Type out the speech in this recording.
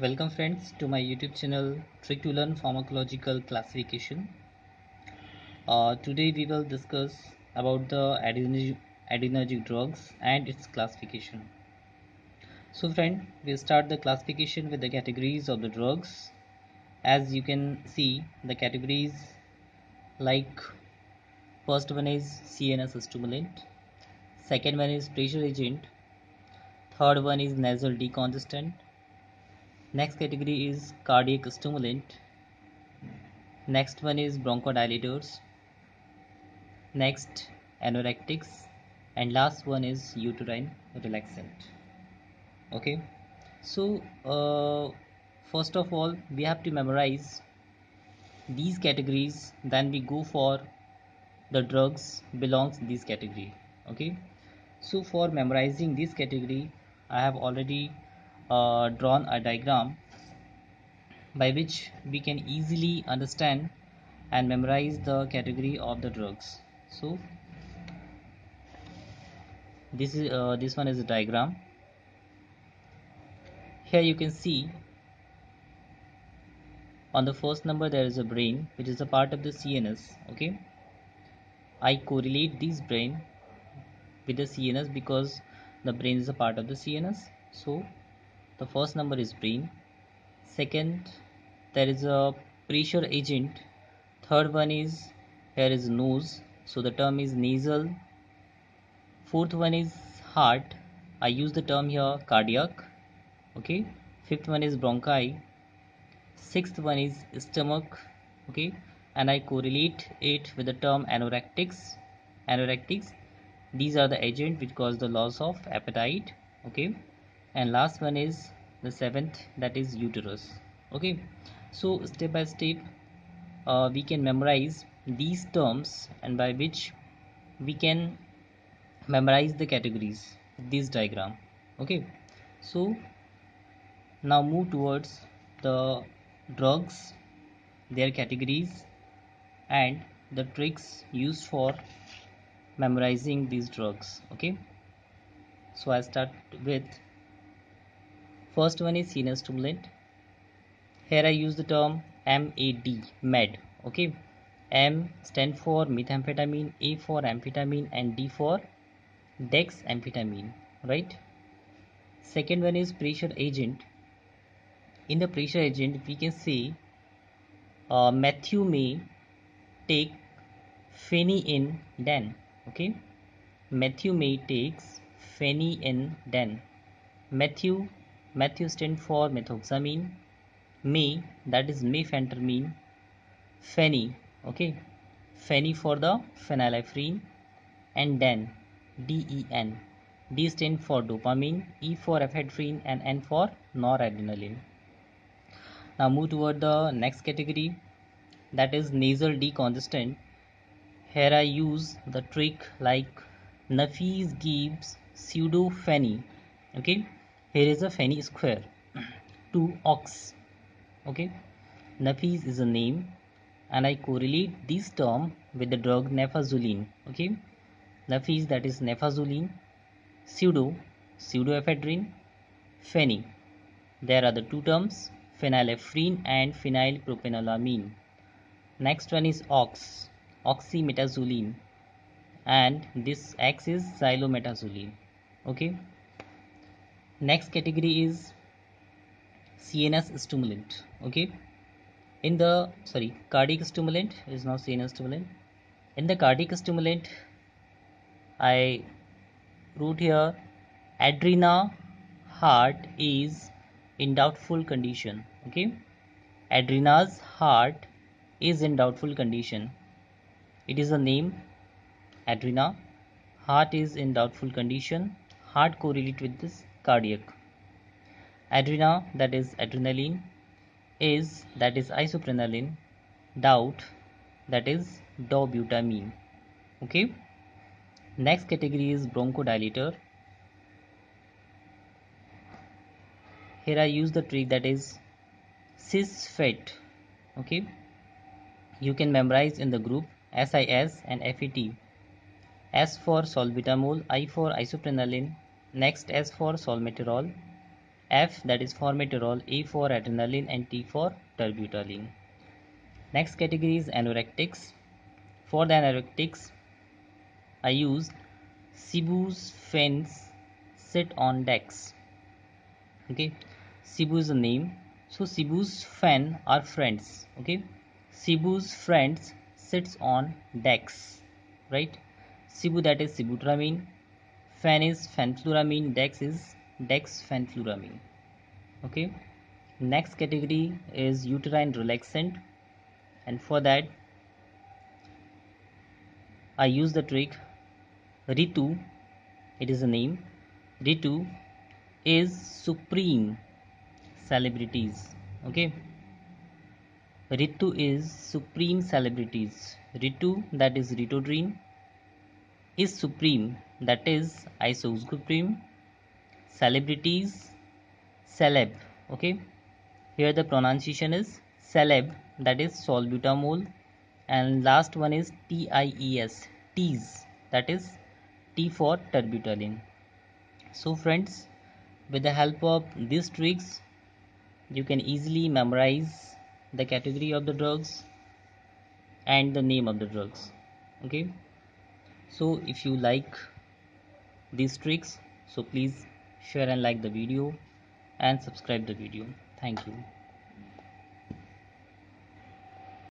Welcome friends to my YouTube channel Trick to Learn Pharmacological Classification. Uh, today we will discuss about the adrenergic drugs and its classification. So friend, we'll start the classification with the categories of the drugs. As you can see, the categories like first one is CNS stimulant, second one is pressure agent, third one is nasal decongestant, next category is cardiac stimulant. Next one is bronchodilators. Next anorectics. And last one is uterine relaxant. Okay? So uh, first of all we have to memorize these categories. Then we go for the drugs belongs this category. Okay? So for memorizing this category i have already uh, drawn a diagram by which we can easily understand and memorize the category of the drugs. So this is uh, this one is a diagram. Here you can see on the first number there is a brain which is a part of the CNS okay? I correlate this brain with the CNS because the brain is a part of the CNS so the first number is brain second there is a pressure agent. Third one is here is nose. So the term is nasal. Fourth one is heart. I use the term here cardiac. Okay? Fifth one is bronchi. Sixth one is stomach. Okay? And I correlate it with the term anorectics anorectics these are the agent which cause the loss of appetite. Okay and last one is the seventh that is uterus. Okay so step by step uh, we can memorize these terms and by which we can memorize the categories this diagram. Okay so now move towards the drugs their categories and the tricks used for memorizing these drugs. Okay so i start with First one is CNS stimulant. Here I use the term MAD, MED. Okay. M stand for methamphetamine, A for amphetamine, and D for dexamphetamine. Right. Second one is pressure agent. In the pressure agent, we can say uh, Matthew may take Fanny in Dan. Okay. Matthew may takes Dan. Matthew Matthew stand for methoxamine. Me that is mephentermine. Fanny okay. Fanny for the phenylephrine and then DEN. D stand for dopamine, E for ephedrine and N for noradrenaline. Now move toward the next category that is nasal decongestant. Here I use the trick like Nafis gives pseudo Fanny okay here is a Fanny square. To ox. Okay. Nafis is a name and I correlate this term with the drug naphazoline okay. Nafis that is naphazoline pseudo pseudoephedrine Fanny there are the two terms phenylephrine and phenylpropanolamine. Next one is ox oxymetazoline. And this x is xylometazoline. Okay next category is CNS stimulant. Okay. In the sorry cardiac stimulant is now CNS stimulant. In the cardiac stimulant I wrote here adrena heart is in doubtful condition. Okay. Adrena's heart is in doubtful condition. It is a name adrena. Heart is in doubtful condition. Heart correlate with this cardiac. Adrena that is adrenaline is that is isoprenaline doubt that is dobutamine. Okay? Next category is bronchodilator. Here I use the trick that is cis-FET. Okay? You can memorize in the group SIS and FET S for salbutamol I for isoprenaline next S for salmeterol F that is formoterol, A for adrenaline and T for terbutaline. Next category is anorectics. For the anorectics, I use Sibutramine sit on decks. Okay, Sibu is a name. So Sibu's fan are friends. Okay, Sibu's friends sits on decks. Right, Sibu that is sibutramine, fan is fenfluramine, dex is dexfenfluramine. Okay, next category is uterine relaxant. And for that I use the trick Ritu it is a name. Ritu is supreme celebrities. Okay? Ritu is supreme celebrities. Ritu that is ritodrine is supreme that is isoxsuprine celebrities celeb okay? Here the pronunciation is celeb that is salbutamol, and last one is TIES tease that is T for terbutaline. So friends with the help of these tricks you can easily memorize the category of the drugs and the name of the drugs okay so if you like these tricks so please share and like the video and subscribe the video. Thank you